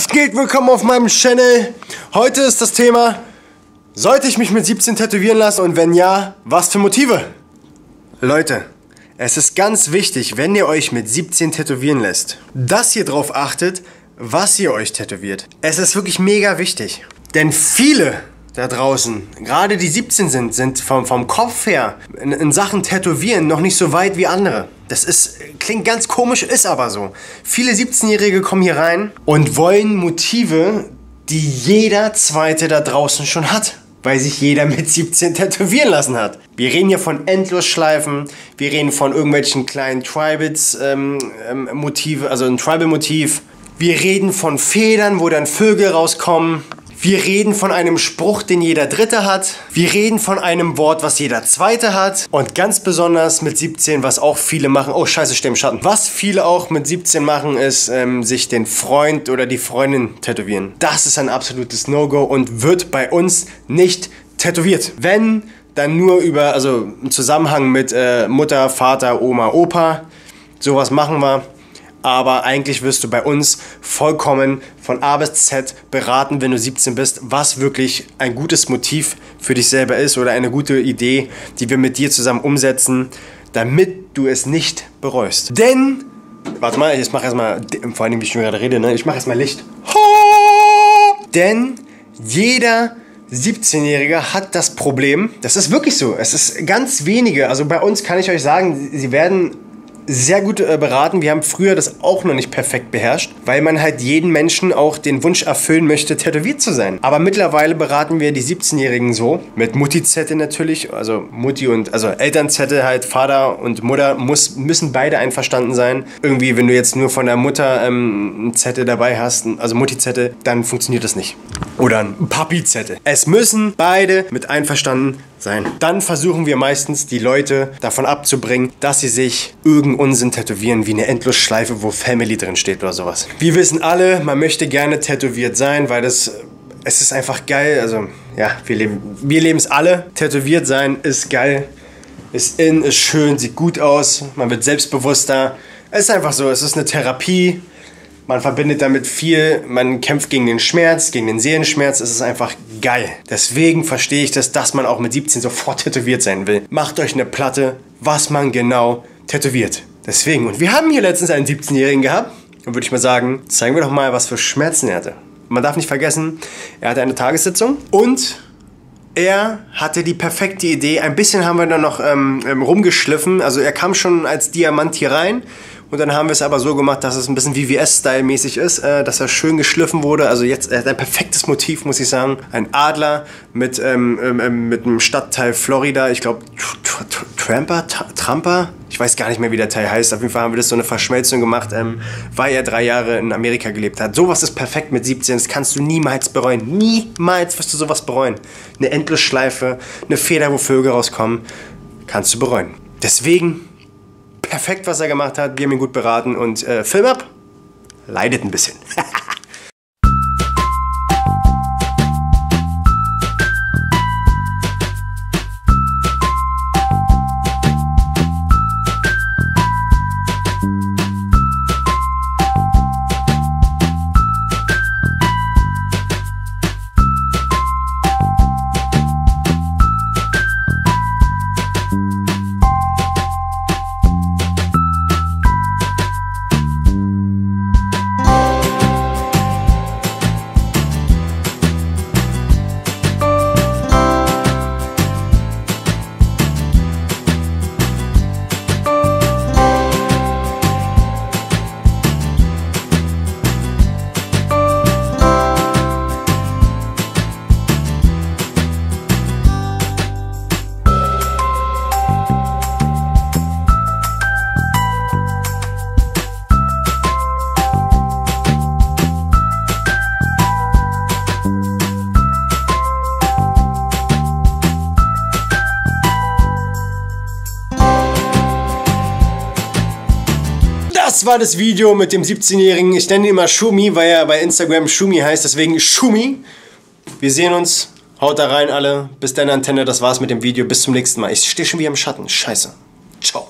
Was geht? Willkommen auf meinem Channel. Heute ist das Thema, sollte ich mich mit 17 tätowieren lassen und wenn ja, was für Motive? Leute, es ist ganz wichtig, wenn ihr euch mit 17 tätowieren lässt, dass ihr darauf achtet, was ihr euch tätowiert. Es ist wirklich mega wichtig. Denn viele da draußen, gerade die 17 sind, sind vom, vom Kopf her in, in, Sachen Tätowieren noch nicht so weit wie andere. Das ist, klingt ganz komisch, ist aber so. Viele 17-Jährige kommen hier rein und wollen Motive, die jeder Zweite da draußen schon hat. Weil sich jeder mit 17 tätowieren lassen hat. Wir reden hier von Endlosschleifen, wir reden von irgendwelchen kleinen Tribals-Motive, ähm, also ein Tribal-Motiv. Wir reden von Federn, wo dann Vögel rauskommen. Wir reden von einem Spruch, den jeder Dritte hat. Wir reden von einem Wort, was jeder Zweite hat. Und ganz besonders mit 17, was auch viele machen. Oh, scheiße, stehe im Schatten. Was viele auch mit 17 machen, ist ähm, sich den Freund oder die Freundin tätowieren. Das ist ein absolutes No-Go und wird bei uns nicht tätowiert. Wenn, dann nur über, also im Zusammenhang mit äh, Mutter, Vater, Oma, Opa. Sowas machen wir aber eigentlich wirst du bei uns vollkommen von A bis Z beraten, wenn du 17 bist, was wirklich ein gutes Motiv für dich selber ist oder eine gute Idee, die wir mit dir zusammen umsetzen, damit du es nicht bereust. Denn, warte mal, ich mache erstmal, vor allem wie ich schon gerade rede, ne? ich mache erstmal Licht. Denn jeder 17-Jährige hat das Problem, das ist wirklich so, es ist ganz wenige, also bei uns kann ich euch sagen, sie werden sehr gut äh, beraten. Wir haben früher das auch noch nicht perfekt beherrscht, weil man halt jeden Menschen auch den Wunsch erfüllen möchte, tätowiert zu sein. Aber mittlerweile beraten wir die 17-Jährigen so, mit Mutti-Zettel natürlich, also Mutti und, also Elternzettel halt, Vater und Mutter muss, müssen beide einverstanden sein. Irgendwie, wenn du jetzt nur von der Mutter ähm, Zettel dabei hast, also Mutti-Zettel, dann funktioniert das nicht. Oder ein Papi-Zettel. Es müssen beide mit einverstanden sein. Dann versuchen wir meistens die Leute davon abzubringen, dass sie sich irgendeinen Unsinn tätowieren, wie eine Endlosschleife, wo Family drin steht oder sowas. Wir wissen alle, man möchte gerne tätowiert sein, weil das es ist einfach geil. Also ja, wir leben wir leben es alle. Tätowiert sein ist geil, ist in, ist schön, sieht gut aus, man wird selbstbewusster. Es ist einfach so, es ist eine Therapie. Man verbindet damit viel, man kämpft gegen den Schmerz, gegen den Seelenschmerz. Es ist einfach geil. Deswegen verstehe ich das, dass man auch mit 17 sofort tätowiert sein will. Macht euch eine Platte, was man genau tätowiert. Deswegen, und wir haben hier letztens einen 17-Jährigen gehabt. Und würde ich mal sagen, zeigen wir doch mal, was für Schmerzen er hatte. Man darf nicht vergessen, er hatte eine Tagessitzung und er hatte die perfekte Idee. Ein bisschen haben wir dann noch ähm, ähm rumgeschliffen. Also er kam schon als Diamant hier rein und dann haben wir es aber so gemacht, dass es ein bisschen VVS-Style-mäßig ist, äh, dass er schön geschliffen wurde. Also jetzt, er hat ein perfektes Motiv, muss ich sagen. Ein Adler mit, ähm, ähm, ähm mit einem Stadtteil Florida. Ich glaube, Tramper, Tramper? Ich weiß gar nicht mehr, wie der Teil heißt. Auf jeden Fall haben wir das so eine Verschmelzung gemacht, ähm, weil er drei Jahre in Amerika gelebt hat. Sowas ist perfekt mit 17. Das kannst du niemals bereuen. Niemals wirst du sowas bereuen. Eine Endlosschleife, eine Feder, wo Vögel rauskommen, kannst du bereuen. Deswegen perfekt, was er gemacht hat. Wir haben ihn gut beraten und äh, Film ab. Leidet ein bisschen. Das war das Video mit dem 17-Jährigen. Ich nenne ihn immer Schumi, weil er bei Instagram Schumi heißt. Deswegen Schumi. Wir sehen uns. Haut da rein alle. Bis deine Antenne. Das war's mit dem Video. Bis zum nächsten Mal. Ich stehe schon wieder im Schatten. Scheiße. Ciao.